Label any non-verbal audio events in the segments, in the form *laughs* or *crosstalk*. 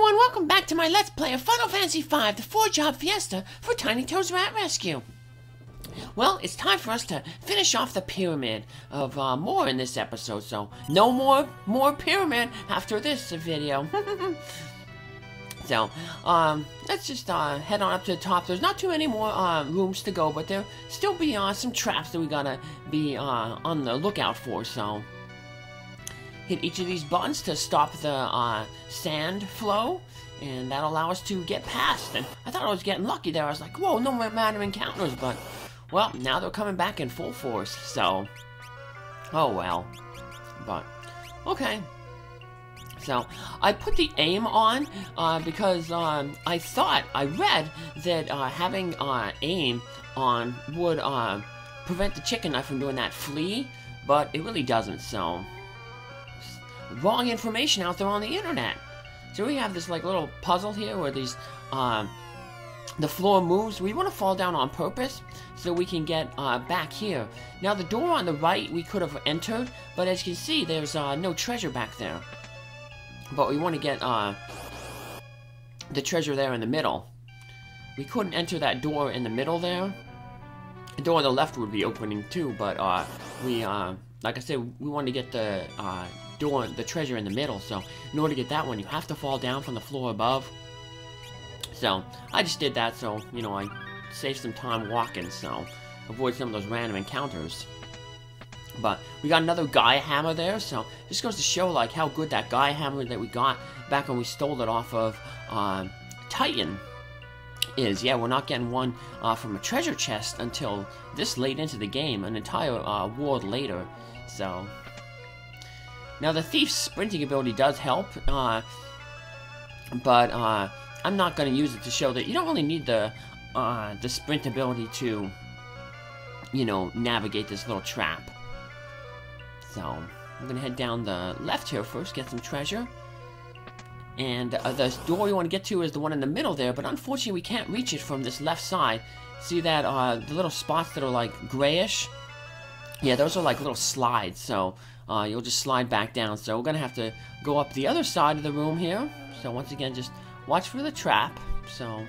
everyone, welcome back to my Let's Play of Final Fantasy V, the 4-Job Fiesta for Tiny Toes Rat Rescue. Well, it's time for us to finish off the pyramid of uh, Moore in this episode, so no more Moore pyramid after this video. *laughs* so, um, let's just uh, head on up to the top. There's not too many more uh, rooms to go, but there still be uh, some traps that we gotta be uh, on the lookout for, so hit each of these buttons to stop the uh, sand flow, and that'll allow us to get past. And I thought I was getting lucky there. I was like, whoa, no more random encounters, but, well, now they're coming back in full force, so, oh well. But, okay. So, I put the aim on uh, because um, I thought, I read that uh, having uh, aim on would uh, prevent the chicken knife from doing that flee, but it really doesn't, so wrong information out there on the internet. So we have this like little puzzle here where these, um, the floor moves. We want to fall down on purpose so we can get uh, back here. Now the door on the right we could have entered, but as you can see, there's uh, no treasure back there. But we want to get uh, the treasure there in the middle. We couldn't enter that door in the middle there. The door on the left would be opening too, but uh, we, uh, like I said, we want to get the uh, door, the treasure in the middle. So in order to get that one, you have to fall down from the floor above. So I just did that so, you know, I saved some time walking, so avoid some of those random encounters. But we got another Gaia hammer there, so just goes to show like how good that Gaia hammer that we got back when we stole it off of uh, Titan is. Yeah, we're not getting one uh, from a treasure chest until this late into the game, an entire uh, world later. So now, the Thief's sprinting ability does help, uh, but uh, I'm not going to use it to show that you don't really need the, uh, the sprint ability to, you know, navigate this little trap. So, I'm going to head down the left here first, get some treasure. And uh, the door we want to get to is the one in the middle there, but unfortunately we can't reach it from this left side. See that, uh, the little spots that are like grayish? Yeah, those are like little slides, so uh, you'll just slide back down. So we're going to have to go up the other side of the room here. So once again, just watch for the trap. So,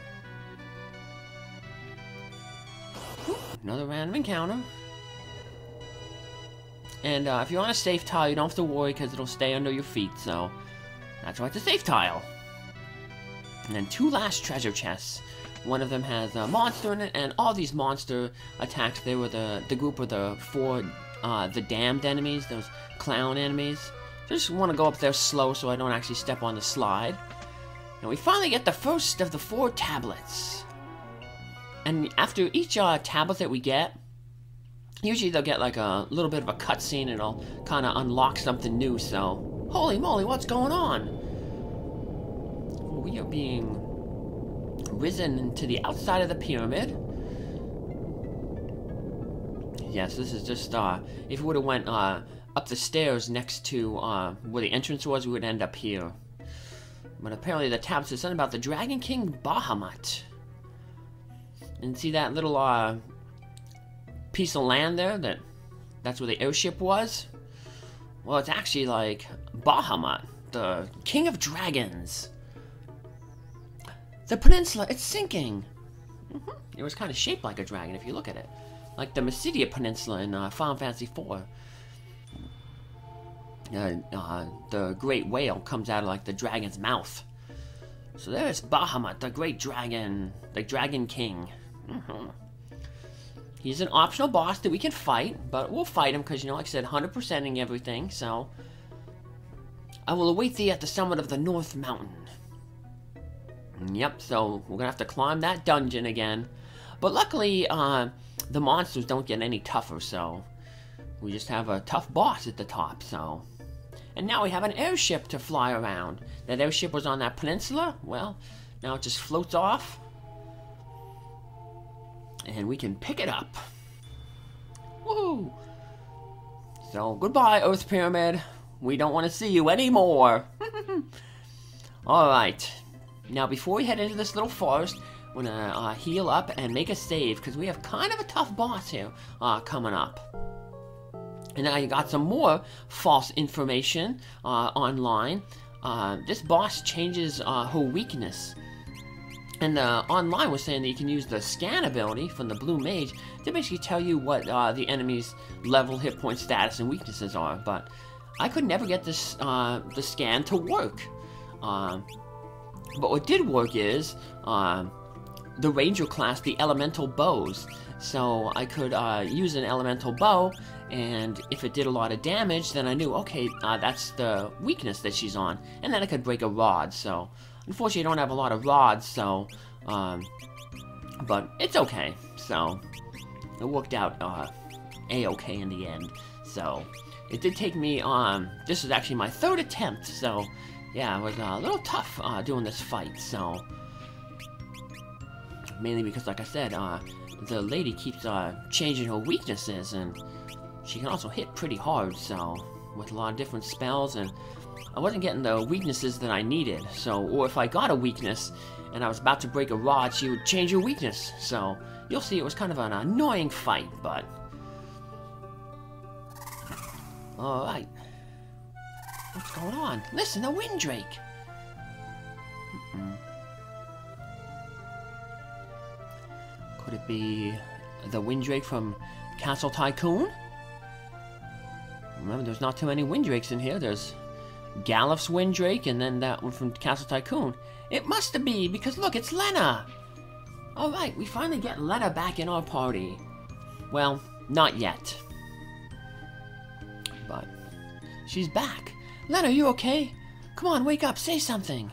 another random encounter. And uh, if you're on a safe tile, you don't have to worry because it'll stay under your feet. So that's why it's a safe tile. And then two last treasure chests. One of them has a monster in it, and all these monster attacks, they were the, the group of the four uh, the damned enemies, those clown enemies. I just want to go up there slow so I don't actually step on the slide. And we finally get the first of the four tablets. And after each uh, tablet that we get, usually they'll get like a little bit of a cutscene and it'll kind of unlock something new, so... Holy moly, what's going on? We are being risen to the outside of the pyramid. Yes, this is just, uh, if it would have went, uh, up the stairs next to, uh, where the entrance was, we would end up here. But apparently the tab says something about the Dragon King Bahamut. And see that little, uh, piece of land there? That, that's where the airship was? Well, it's actually, like, Bahamut, the King of Dragons. The peninsula, it's sinking. Mm -hmm. It was kind of shaped like a dragon if you look at it like the Mysidia Peninsula in uh, Final Fantasy IV. Uh, uh, the great whale comes out of like the dragon's mouth. So there's Bahamut, the great dragon, the Dragon King. Mm -hmm. He's an optional boss that we can fight, but we'll fight him because, you know, like I said, 100%ing everything, so... I will await thee at the summit of the North Mountain. Yep, so we're gonna have to climb that dungeon again. But luckily, uh, the monsters don't get any tougher, so we just have a tough boss at the top, so. And now we have an airship to fly around. That airship was on that peninsula. Well, now it just floats off. And we can pick it up. Woo! So, goodbye, Earth Pyramid. We don't want to see you anymore. *laughs* Alright. Now, before we head into this little forest, we're gonna uh, heal up and make a save because we have kind of a tough boss here uh, coming up. And I got some more false information uh, online. uh, this boss changes uh, her weakness. And uh, online was saying that you can use the scan ability from the blue mage to basically tell you what uh, the enemy's level, hit point status, and weaknesses are. But I could never get this uh, the scan to work. Um, but what did work is um, the ranger class, the elemental bows. So I could uh, use an elemental bow, and if it did a lot of damage, then I knew, okay, uh, that's the weakness that she's on. And then I could break a rod, so... Unfortunately, I don't have a lot of rods, so... Um, but it's okay, so... It worked out uh, a-okay in the end, so... It did take me, um, this is actually my third attempt, so... Yeah, it was uh, a little tough uh, doing this fight, so... Mainly because, like I said, uh, the lady keeps uh, changing her weaknesses, and she can also hit pretty hard, so with a lot of different spells, and I wasn't getting the weaknesses that I needed. So, or if I got a weakness and I was about to break a rod, she would change her weakness. So, you'll see it was kind of an annoying fight, but. Alright. What's going on? Listen, a Windrake! Mm -mm. Could it be the Windrake from Castle Tycoon? Remember, there's not too many Windrakes in here. There's Galuf's Windrake, and then that one from Castle Tycoon. It must be, because look, it's Lenna! Alright, we finally get Lenna back in our party. Well, not yet. But, she's back. Lenna, are you okay? Come on, wake up, say something.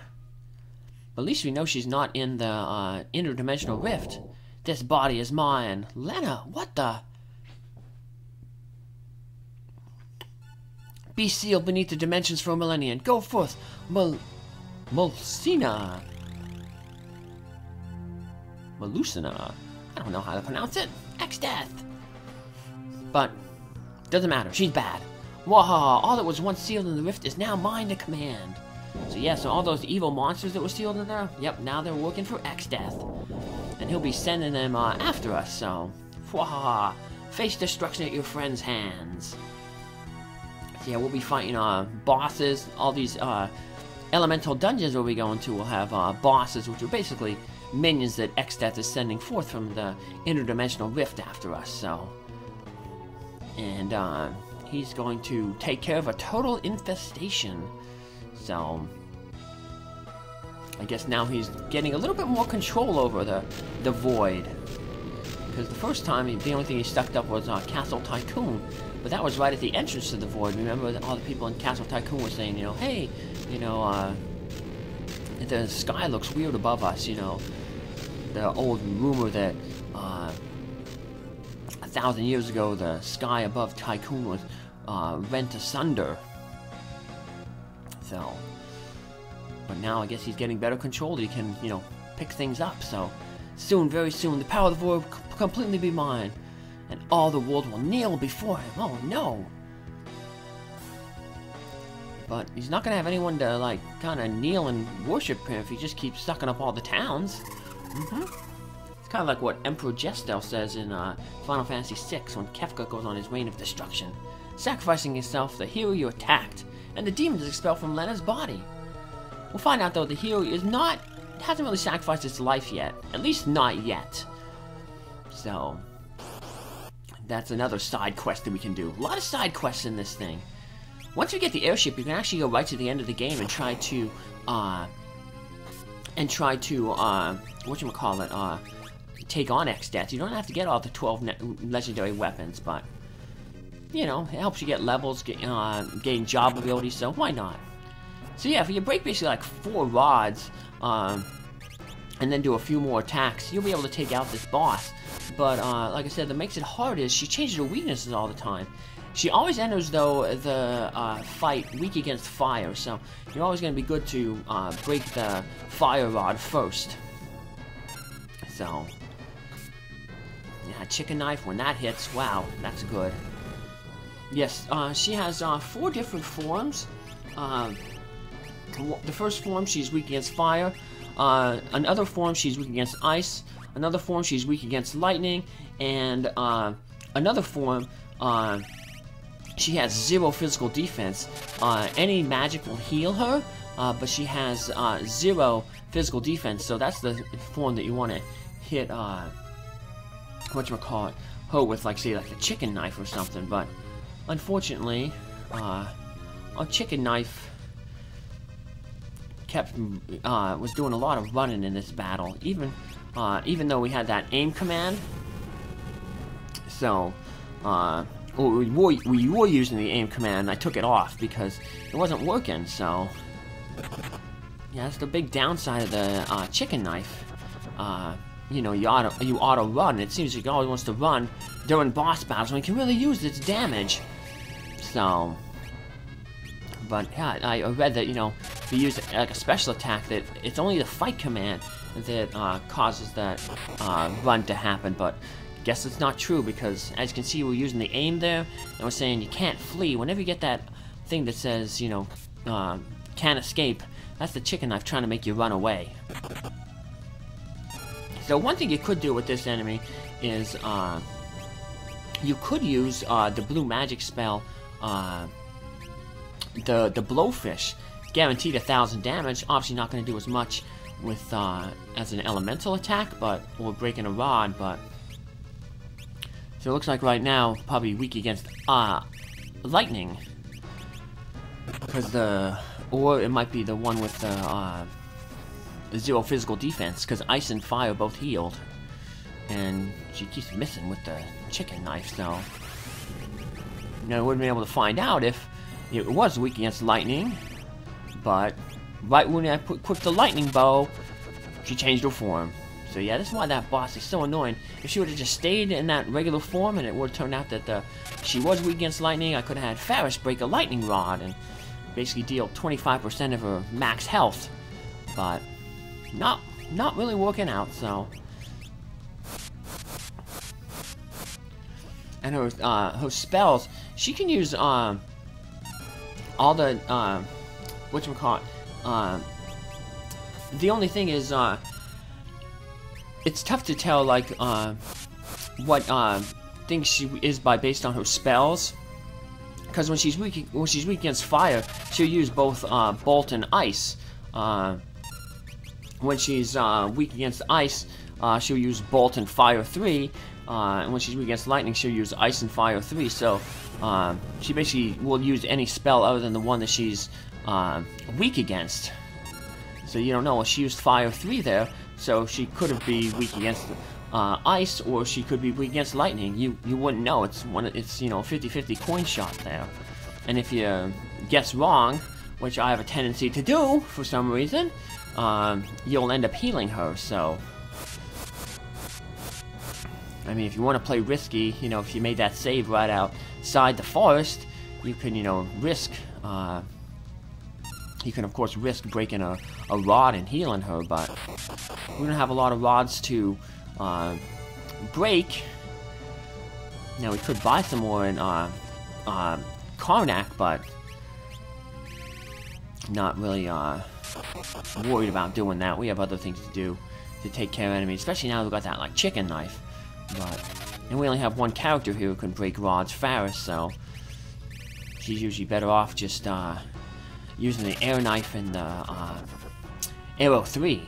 But at least we know she's not in the uh, interdimensional rift. This body is mine. Lenna, what the? Be sealed beneath the dimensions for a millennium. Go forth, Mal... Mulcina. I don't know how to pronounce it. Exdeath. But, doesn't matter. She's bad. Waha, all that was once sealed in the rift is now mine to command. So yeah, so all those evil monsters that were sealed in there, yep, now they're working for Exdeath. And he'll be sending them uh, after us, so... *laughs* Waha, face destruction at your friend's hands yeah, we'll be fighting uh, bosses. All these uh, elemental dungeons we'll be going to will have uh, bosses, which are basically minions that Exdeath is sending forth from the interdimensional rift after us. So, and uh, he's going to take care of a total infestation. So, I guess now he's getting a little bit more control over the the void. Because the first time, the only thing he stuck up was uh, Castle Tycoon. But that was right at the entrance to the void. Remember, all the people in Castle Tycoon were saying, you know, hey, you know, uh, the sky looks weird above us, you know. The old rumor that uh, a thousand years ago the sky above Tycoon was uh, rent asunder. So, but now I guess he's getting better control. He can, you know, pick things up. So, soon, very soon, the power of the void will completely be mine and all the world will kneel before him. Oh no! But he's not gonna have anyone to, like, kind of kneel and worship him if he just keeps sucking up all the towns. Mm -hmm. It's kind of like what Emperor Gestahl says in uh, Final Fantasy VI when Kefka goes on his reign of destruction. Sacrificing himself, the hero you attacked, and the demon is expelled from Lenna's body. We'll find out, though, the hero is not, hasn't really sacrificed his life yet. At least not yet. So, that's another side quest that we can do. A lot of side quests in this thing. Once we get the airship, you can actually go right to the end of the game and try to, uh, and try to, uh, whatchamacallit, uh, take on Exdeath. You don't have to get all the 12 legendary weapons, but, you know, it helps you get levels, get, uh, gain job abilities, so why not? So yeah, if you break basically like four rods, um, and then do a few more attacks, you'll be able to take out this boss. But, uh, like I said, that makes it hard is she changes her weaknesses all the time. She always enters, though, the uh, fight weak against fire, so you're always going to be good to uh, break the fire rod first. So, yeah, chicken knife, when that hits, wow, that's good. Yes, uh, she has uh, four different forms. Uh, the first form, she's weak against fire. Uh, another form, she's weak against ice. Another form, she's weak against lightning. And uh, another form, uh, she has zero physical defense. Uh, any magic will heal her, uh, but she has uh, zero physical defense, so that's the form that you want to hit, uh, whatchamacallit, her with, like, say, like a chicken knife or something, but unfortunately, uh, a chicken knife kept, uh, was doing a lot of running in this battle, even, uh, even though we had that aim command, so, uh, we were, we were using the aim command, I took it off because it wasn't working, so... Yeah, that's the big downside of the uh, chicken knife. Uh, you know, you auto, you auto run, it seems like it always wants to run during boss battles when he can really use its damage. So... But, yeah, I read that, you know, if you use like a special attack, that it's only the fight command that uh, causes that uh, run to happen, but Guess it's not true because, as you can see, we're using the aim there, and we're saying you can't flee. Whenever you get that thing that says, you know, uh, can't escape, that's the chicken knife trying to make you run away. So one thing you could do with this enemy is, uh, you could use uh, the blue magic spell, uh, the the blowfish, guaranteed a thousand damage. Obviously, not going to do as much with uh, as an elemental attack, but or breaking a rod, but so it looks like right now, probably weak against, uh, lightning. Because the, or it might be the one with the, uh, zero physical defense, because ice and fire both healed. And she keeps missing with the chicken knife, so... You know, wouldn't be able to find out if it was weak against lightning, but right when I put, put the lightning bow, she changed her form. So yeah, this is why that boss is so annoying. If she would have just stayed in that regular form and it would have turned out that the, she was weak against lightning, I could have had Faris break a lightning rod and basically deal 25% of her max health. But not not really working out, so. And her uh, her spells, she can use um all the uh, what you call it. Uh, the only thing is uh, it's tough to tell like uh, what uh, thing she is by based on her spells. Because when she's weak, when she's weak against fire, she'll use both uh, bolt and ice. Uh, when she's uh, weak against ice, uh, she'll use bolt and fire three. and when she's weak against lightning, she'll use ice and fire three. So she basically will use any spell other than the one that she's weak against. So you don't know. She used fire three there, so she could be weak against uh, ice, or she could be weak against lightning. You you wouldn't know. It's one. It's you know 50-50 coin shot there. And if you guess wrong, which I have a tendency to do for some reason, um, you'll end up healing her. So. I mean, if you want to play risky, you know, if you made that save right outside the forest, you can, you know, risk uh, you can, of course, risk breaking a, a rod and healing her, but we don't have a lot of rods to uh, break. Now, we could buy some more in uh, uh, Karnak, but not really uh, worried about doing that. We have other things to do to take care of enemies, especially now we've got that, like, chicken knife. But, and we only have one character here who can break rods, Faris, so she's usually better off just, uh, using the air knife and the uh, arrow 3.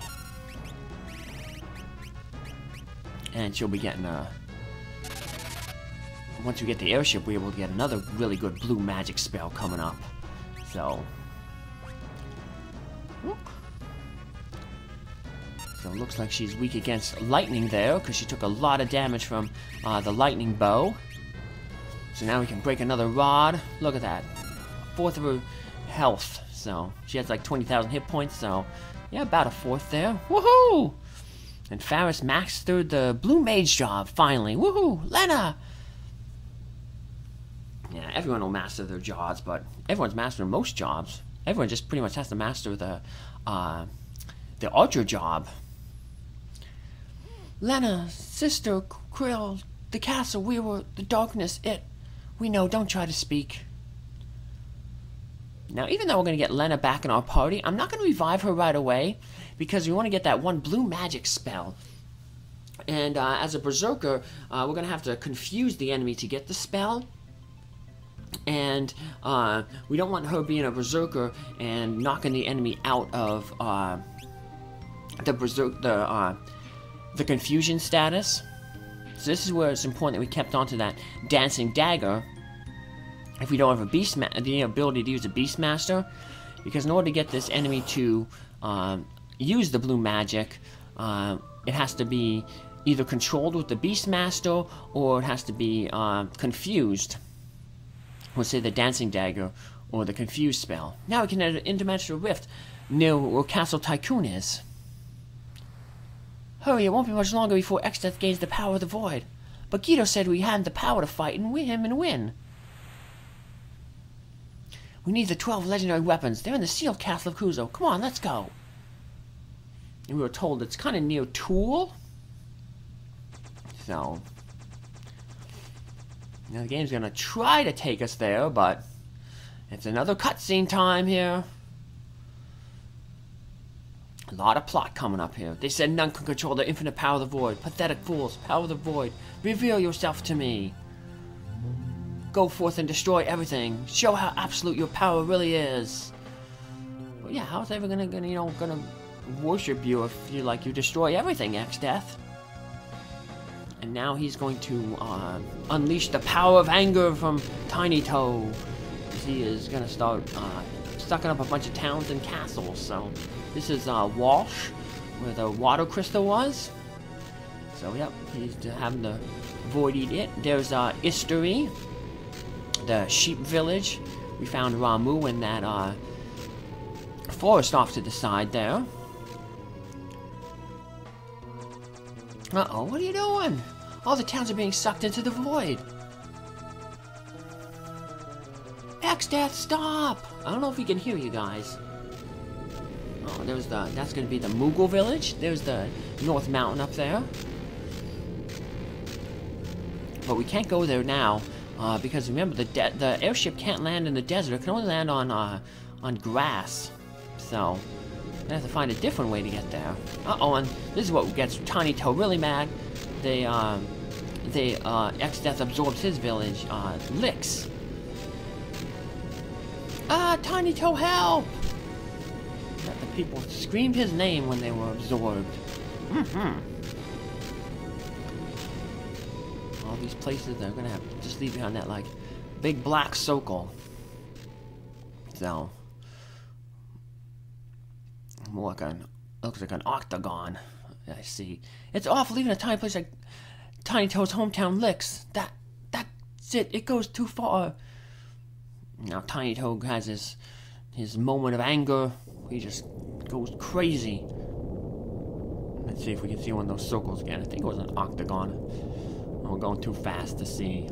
And she'll be getting a... Once we get the airship, we're able to get another really good blue magic spell coming up. So... So it looks like she's weak against lightning there, because she took a lot of damage from uh, the lightning bow. So now we can break another rod. Look at that. Fourth of her health. So she has like 20,000 hit points. So yeah, about a fourth there. Woohoo! And Faris mastered the Blue Mage job finally. Woohoo! Lenna! Yeah, everyone will master their jobs, but everyone's mastering most jobs. Everyone just pretty much has to master the uh, the archer job. Lenna, sister, Krile, the castle, we were the darkness, it. We know, don't try to speak. Now, even though we're going to get Lenna back in our party, I'm not going to revive her right away because we want to get that one blue magic spell. And uh, as a berserker, uh, we're going to have to confuse the enemy to get the spell. and uh, we don't want her being a berserker and knocking the enemy out of uh, the berserk the uh, the confusion status. So this is where it's important that we kept on to that dancing dagger. If we don't have a beast the ability to use a beastmaster, because in order to get this enemy to um, use the blue magic, uh, it has to be either controlled with the beastmaster or it has to be uh, confused we'll say the Dancing Dagger, or the Confuse spell. Now we can enter Interdimensional Rift near where Castle Tycoon is. Hurry, it won't be much longer before Exdeath gains the power of the Void. But Ghido said we had the power to fight and win him and win. We need the 12 legendary weapons. They're in the sealed castle of Kuzo. Come on, let's go. And we were told it's kind of near Tule. So, now the game's gonna try to take us there, but it's another cutscene time here. A lot of plot coming up here. They said none can control the infinite power of the void. Pathetic fools, power of the void. Reveal yourself to me. Go forth and destroy everything. Show how absolute your power really is. But yeah, how's ever gonna, gonna you know, gonna worship you if you like you destroy everything, X Exdeath? And now he's going to uh, unleash the power of anger from Tiny Toe. He is to start uh, sucking up a bunch of towns and castles. So this is uh, Walse, where the water crystal was. So yep, he's having the void eat it. There's uh, Istory, the sheep village. We found Ramuh in that uh, forest off to the side there. Uh-oh, what are you doing? All the towns are being sucked into the void. Exdeath, stop! I don't know if we can hear you guys. Oh, there's the, that's gonna be the Moogle village. There's the North Mountain up there. But we can't go there now, uh, because remember, the the airship can't land in the desert. It can only land on, uh, on grass. So, I have to find a different way to get there. Uh-oh, and this is what gets Tiny Toe really mad. They, um, they, uh, Exdeath absorbs his village, uh, Lix. Ah, Tiny Toe, help! That the people screamed his name when they were absorbed. Mm-hmm. These places, they're gonna have to just leave behind that, like, big black circle. So, more like an looks like an octagon. I see. It's awful leaving a tiny place like Tiny Toe's hometown Lix. That that's it. It goes too far. Now Tiny Toe has his his moment of anger. He just goes crazy. Let's see if we can see one of those circles again. I think it was an octagon. We're going too fast to see.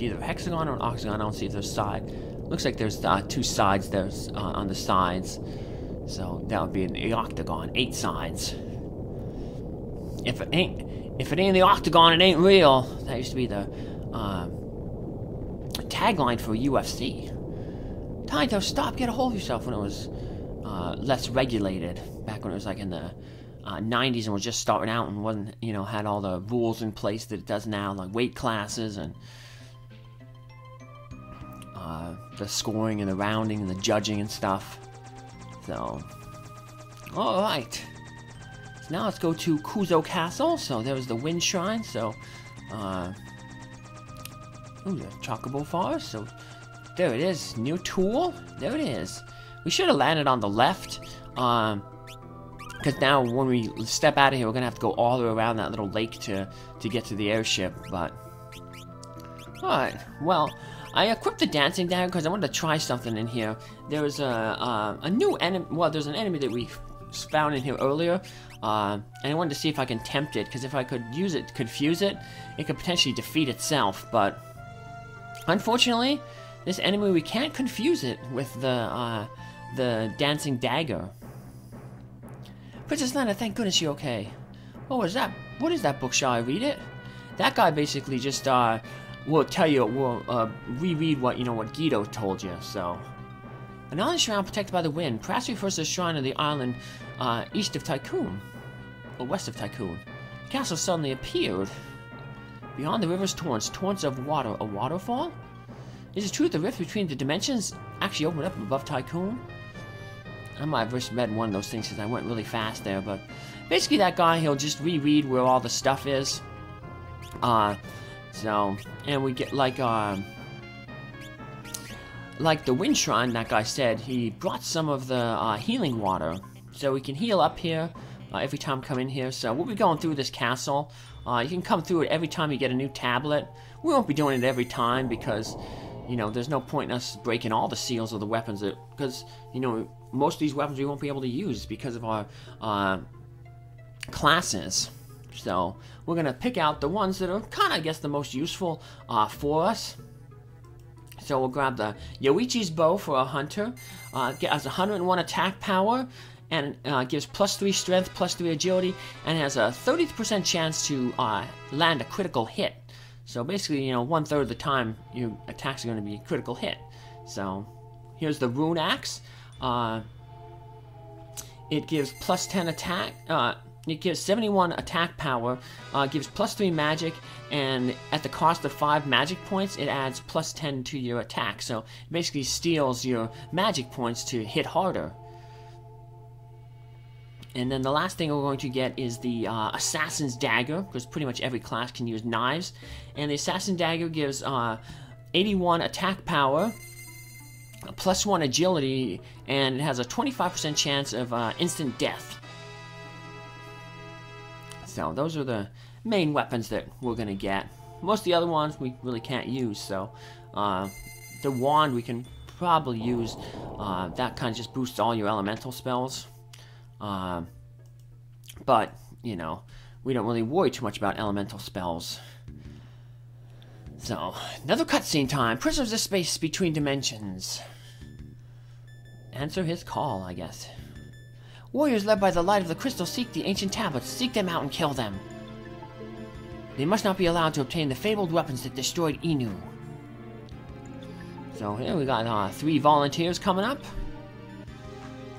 Either hexagon or an octagon. I don't see if there's side. Looks like there's uh, two sides there uh, on the sides. So that would be an octagon, eight sides. If it ain't, if it ain't the octagon, it ain't real. That used to be the uh, tagline for UFC. Time to stop, get a hold of yourself when it was uh, less regulated. Back when it was like in the uh, 90s and was just starting out and wasn't, you know, had all the rules in place that it does now, like weight classes and uh, the scoring and the rounding and the judging and stuff. So, alright. So now let's go to Kuzo Castle. So there was the Wind Shrine. So, uh, ooh, the Chocobo Forest. So there it is. New tool. There it is. We should have landed on the left. Um, because now when we step out of here, we're gonna have to go all the way around that little lake to to get to the airship. But, alright. Well, I equipped the dancing dagger because I wanted to try something in here. There was a uh, a new enemy. Well, there's an enemy that we found in here earlier, uh, and I wanted to see if I can tempt it. Because if I could use it, confuse it, it could potentially defeat itself. But unfortunately, this enemy we can't confuse it with the uh, the dancing dagger. Princess Lenna, thank goodness you're okay. What was that? What is that book? Shall I read it? That guy basically just uh, will tell you, will uh, reread what, you know, what Ghido told you, so. An island shrine protected by the wind. Perhaps refers to the shrine of the island uh, east of Tycoon. Or west of Tycoon. The castle suddenly appeared. Beyond the river's torrents, torrents of water, a waterfall? Is it true that the rift between the dimensions actually opened up above Tycoon? I might have just read one of those things because I went really fast there, but basically that guy, he'll just reread where all the stuff is. Uh, so, and we get like, uh, like the wind shrine, that guy said, he brought some of the uh, healing water. So we can heal up here uh, every time we come in here. So we'll be going through this castle. Uh, you can come through it every time you get a new tablet. We won't be doing it every time because, you know, there's no point in us breaking all the seals of the weapons. Because, you know, most of these weapons we won't be able to use because of our uh, classes. So we're going to pick out the ones that are kind of, I guess, the most useful uh, for us. So we'll grab the Yoichi's bow for a hunter. Uh, it has 101 attack power and uh, gives plus 3 strength, plus 3 agility, and has a 30% chance to uh, land a critical hit. So basically, you know, one third of the time your attacks are going to be critical hit. So here's the Rune Axe. Uh, it gives plus 10 attack, uh, it gives 71 attack power, uh, gives plus 3 magic, and at the cost of 5 magic points, it adds plus 10 to your attack. So it basically steals your magic points to hit harder. And then the last thing we're going to get is the uh, Assassin's Dagger, because pretty much every class can use knives. And the Assassin Dagger gives uh, 81 attack power, plus 1 agility, and it has a 25% chance of uh, instant death. So those are the main weapons that we're going to get. Most of the other ones we really can't use, so uh, the wand we can probably use. Uh, that kind of just boosts all your elemental spells. Uh, but, you know, we don't really worry too much about elemental spells. So, another cutscene time. Prisoners of space between dimensions. Answer his call, I guess. Warriors led by the light of the crystal seek the ancient tablets. Seek them out and kill them. They must not be allowed to obtain the fabled weapons that destroyed Enuo. So here we got uh, three volunteers coming up.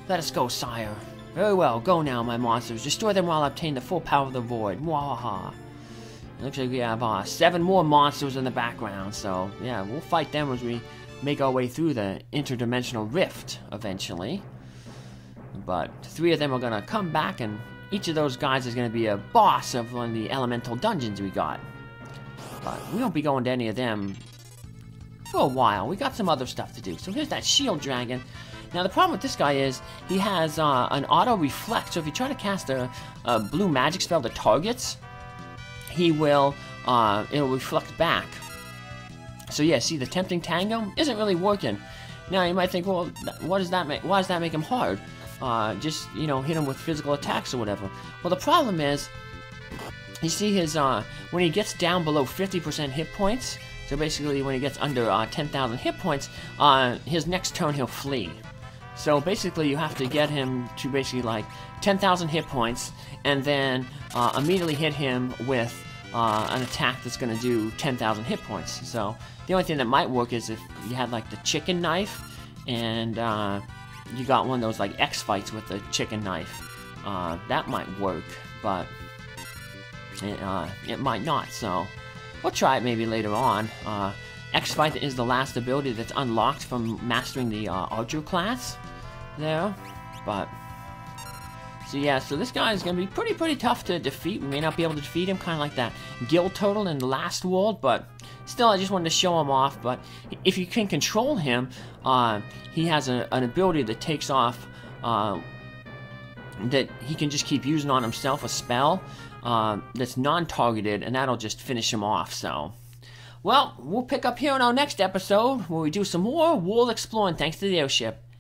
Let us go, sire. Very well, go now, my monsters. Destroy them while I obtain the full power of the void. Mwahaha. Looks like we have uh, seven more monsters in the background, so yeah, we'll fight them as we make our way through the interdimensional rift eventually. But three of them are gonna come back, and each of those guys is gonna be a boss of one of the elemental dungeons we got. But we won't be going to any of them for a while. We got some other stuff to do. So here's that shield dragon. Now the problem with this guy is he has uh, an auto reflect. So if you try to cast a, a blue magic spell that targets, he will uh, it'll reflect back. So yeah, see the tempting tango isn't really working. Now you might think, well, what does that make? Why does that make him hard? Uh, just you know, hit him with physical attacks or whatever. Well, the problem is, you see his uh, when he gets down below 50% hit points. So basically, when he gets under uh, 10,000 hit points, uh, his next turn he'll flee. So basically, you have to get him to basically like 10,000 hit points, and then uh, immediately hit him with uh, an attack that's going to do 10,000 hit points. So the only thing that might work is if you had like the chicken knife, and uh, you got one of those like X fights with the chicken knife. Uh, that might work, but it, uh, it might not. So we'll try it maybe later on. Uh, X fight is the last ability that's unlocked from mastering the uh, class there, but so yeah, so this guy is going to be pretty, pretty tough to defeat. We may not be able to defeat him, kind of like that Guild total in the last world, but still, I just wanted to show him off. But if you can control him, uh, he has a, an ability that takes off, uh, that he can just keep using on himself, a spell uh, that's non-targeted, and that'll just finish him off, so... Well, we'll pick up here in our next episode, where we do some more world exploring thanks to the airship.